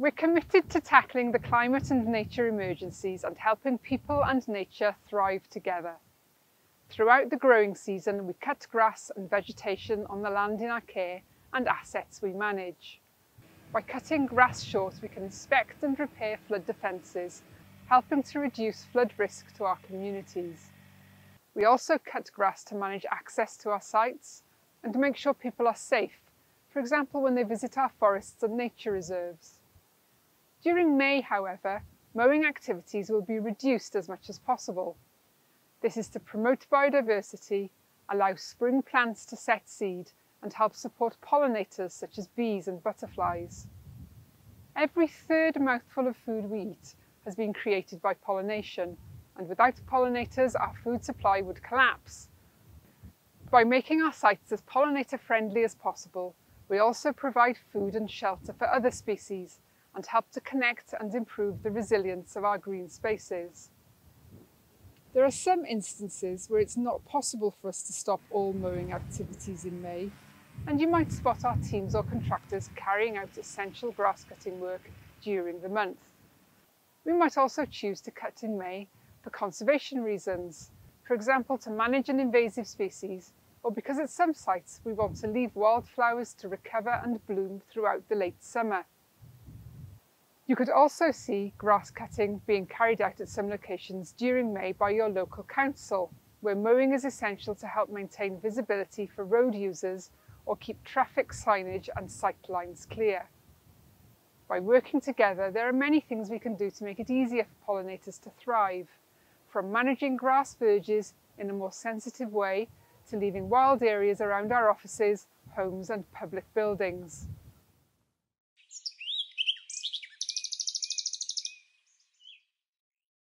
We're committed to tackling the climate and nature emergencies and helping people and nature thrive together. Throughout the growing season, we cut grass and vegetation on the land in our care and assets we manage. By cutting grass short, we can inspect and repair flood defences, helping to reduce flood risk to our communities. We also cut grass to manage access to our sites and to make sure people are safe, for example when they visit our forests and nature reserves. During May, however, mowing activities will be reduced as much as possible. This is to promote biodiversity, allow spring plants to set seed and help support pollinators such as bees and butterflies. Every third mouthful of food we eat has been created by pollination, and without pollinators our food supply would collapse. By making our sites as pollinator friendly as possible, we also provide food and shelter for other species and help to connect and improve the resilience of our green spaces. There are some instances where it's not possible for us to stop all mowing activities in May, and you might spot our teams or contractors carrying out essential grass cutting work during the month. We might also choose to cut in May for conservation reasons, for example to manage an invasive species or because at some sites we want to leave wildflowers to recover and bloom throughout the late summer. You could also see grass cutting being carried out at some locations during May by your local council, where mowing is essential to help maintain visibility for road users or keep traffic signage and sight lines clear. By working together, there are many things we can do to make it easier for pollinators to thrive, from managing grass verges in a more sensitive way to leaving wild areas around our offices, homes and public buildings.